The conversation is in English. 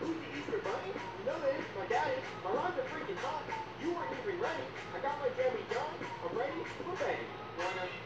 Who did you quit this, Nothing. My daddy. My lines are freaking hot. You weren't even ready. I got my jammy done. I'm ready. We're ready. Wanna...